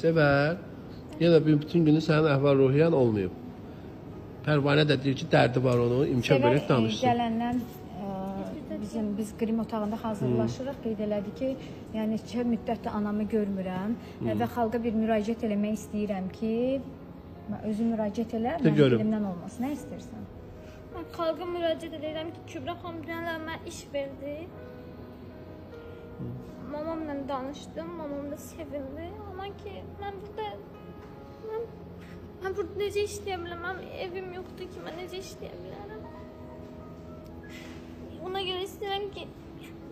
Sevər. Yenə bütün günü sənin əhval-ruhiyyan olmayıb. Pərvanə də deyir ki, dərdi var onun, imkan e, danışsın. Gələndən e, bizim biz qrim otağında hazırlaşırıq. Qeyd elədi ki, yəni neçə müddətdir anamı görmürəm e, və xalqa bir müraciət eləmək istəyirəm ki, özüm müraciət elə, De mənim dilimdən olmasın. Nə istəyirsən? Mən xalqa müraciət edirəm ki, Kübra xanım dünənlər mənə iş verdi. Mamamla danışdım, mamam da sevindi. Amma ki, mən burada mən, mən burada necə işləyə bilərəm? Mənim evim yoxdur ki, mən necə işləyə bilərəm? Ona görə istəyirəm ki,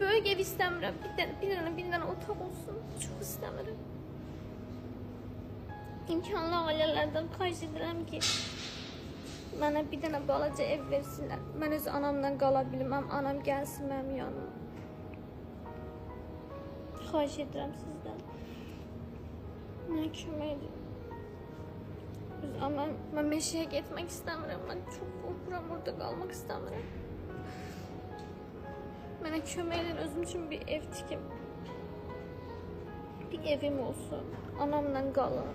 böyük ev istəmirəm. Bir dənə, bir dənə, bir dənə otaq olsun. Çox istəmirəm. İmkanlı ailələrdən xahiş edirəm ki, Mənə bir dənə balaca ev versinlər. Mən öz anamla qala bilməm. Anam gəlsin mənim yanıma. Xahiş edirəm sizdən. Mənə kömək edin. Biz amma mən meşəyə getmək istəmirəm. Mən çox qorxuram orada qalmaq istəmirəm. Mənə kömək edin özüm üçün bir ev tikim. Bir evim olsun. Anamla qalım.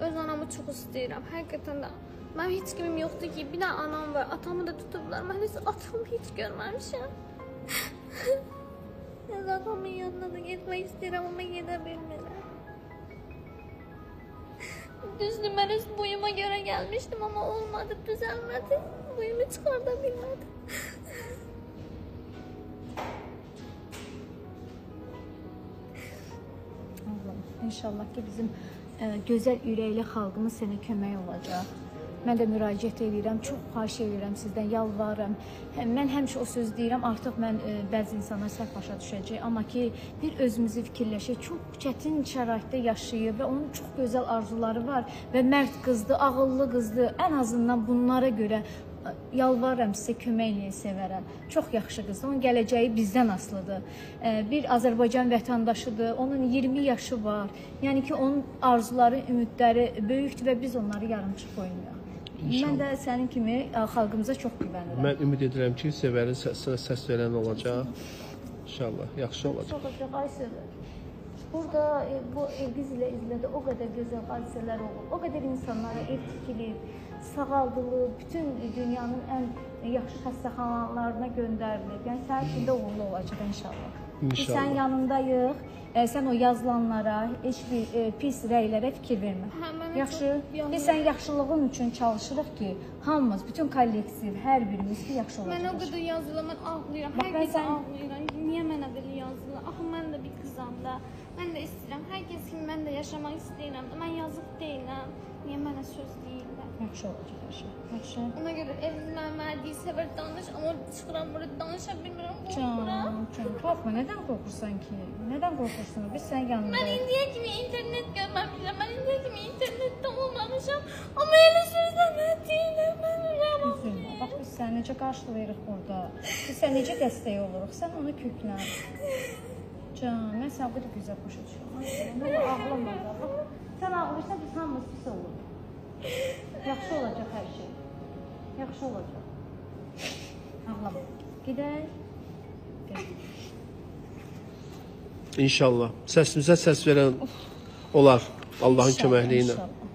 Öz anamı çox istəyirəm. Həqiqətən də mənim heç kimim yoxdur ki, bir də anam var. Atamı da tutublar. Mən heç atamı heç görməmişəm. Mən atamın yanına da getmək istəyirəm, amma gedə bilmirəm. Düzdür, mən öz boyuma görə gəlmişdim, amma olmadı, düzəlmədi. Boyumu çıxarda bilmədim. Allahım, İnşallah ki bizim e, gözəl ürəkli xalqımız sənə kömək olacaq. Mən də müraciət edirəm, çox xahiş edirəm sizdən, yalvarıram. Mən həmişə o söz deyirəm, artıq mən e, bəzi insanlar səhv başa düşəcək, amma ki bir özümüzü fikirləşək, çox çətin şəraitdə yaşayır və onun çox gözəl arzuları var və mərd qızdır, ağıllı qızdır. Ən azından bunlara görə e, yalvarıram sizə kömək eləyə sevərəm. Çox yaxşı qızdır. Onun gələcəyi bizdən asılıdır. E, Bir Azərbaycan vətəndaşıdır. Onun 20 yaşı var. Yəni ki, onun arzuları, ümidləri böyükdür və biz onları yarımçıq qoymuruq. Mən də sənin kimi ə, xalqımıza çox güvənirəm. Mən ümid edirəm ki, Sevərin səsinə səs verən olacaq. İnşallah yaxşı olacaq. Olacaq Aysel. Burada e, bu e, biz ilə izlədi o qədər gözəl hadisələr olub. O qədər insanlara ev tikilib, sağaldılıb, bütün dünyanın ən yaxşı xəstəxanalarına göndərilib. Yəni sənin üçün də uğurlu olacaq inşallah. Biz İnşallah. sənin yanındayıq. E, sən o yazılanlara, heç bir e, pis rəylərə fikir vermə. Hə, Yaxşı. Biz sənin yaxşılığın üçün çalışırıq ki, hamımız, bütün kollektiv, hər birimiz ki, yaxşı olacaq. Mən o qədər yazılan, mən ağlayıram. Bax, Hər kəsə sən- ağlayıram. Niyə mənə belə yazırlar? Axı mən də bir qızam da. Mən də istəyirəm. Hər kəs kimi mən də yaşamaq istəyirəm. Mən yazıq deyiləm. Niyə mənə söz deyirlər? Yaxşı olacaq hər şey. Yaxşı. Ona görə evimiz mənə mənə səvər danış, amma çıxıram burada danışa bilmirəm. qorxuram. Can, qorxma. Nədən qorxursan ki? Nədən qorxursan? Biz sənin Mən yanındayıq. indiyə kimi internet görməmişəm. Mən indiyə kimi internetdə olmamışam. Amma elə sözlər mən deyirəm. Mən Üzülmə. ürəyim. Bax biz səni necə qarşılayırıq burada. Biz sənə necə dəstək oluruq? Sən onu köklən. Can, mən səni o qədər gözəl başa düşürəm. Mən ağlama da. Bax, sən ağlayırsan biz hamımız pis oluruq. Yaxşı olacaq hər şey. Yaxşı olacaq. Ağlama. Gedək. İnşallah. Səsimizə səs verən olar Allahın köməkliyi ilə. inşallah.